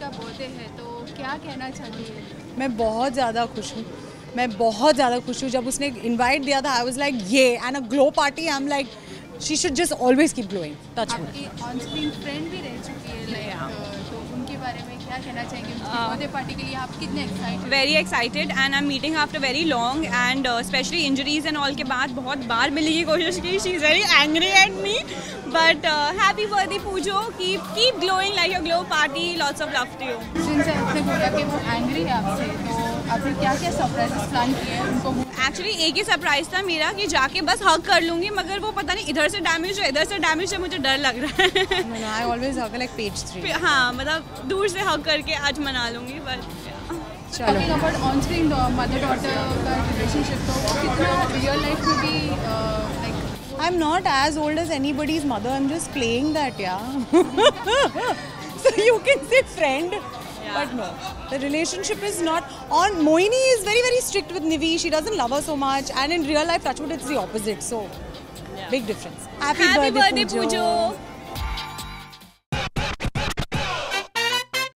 का बर्थडे है तो क्या कहना चाहती है मैं बहुत ज़्यादा खुश हूँ। मैं बहुत ज़्यादा खुश हूँ। जब उसने इनवाइट दिया था आई वाज लाइक ये and a glow party I am like she should just always keep glowing touch आपकी ऑन स्क्रीन फ्रेंड भी रह चुकी है लाइक तो उनके बारे में क्या कहना चाहेंगे? बर्थडे पार्टी के लिए आप कितने excited very excited and I am meeting after very long and specially injuries and all के बाद बहुत बार मिलने की कोशिश की। She is very angry at me but happy birthday Pujo keep keep glowing like your glow party lots of love to you जिनसे आपने बोला कि वो एंग्री है आपसे तो आपने क्या क्या सरप्राइजेस प्लान किए हैं उनको? एक्चुअली एक ही सरप्राइज़ था मेरा कि जाके बस हक कर लूँगी मगर वो पता नहीं इधर से डैमेज है इधर से डैमेज है मुझे डर लग रहा है। I always hug like page three हाँ मतलब दूर से हक करके आज मना लूँगी बट चलो। Talking about on screen mother daughter का रिलेशनशिप तो कितना रियल लाइफ में भी like I'm not as old as anybody's mother. I'm just playing that, yeah. so you can say friend, but no. The relationship is not on. Moini is very very strict with Nivi. She doesn't love her so much, and in real life, Touchwood, it's the opposite. So big difference. Happy, Happy birthday, Poojo. Poojo.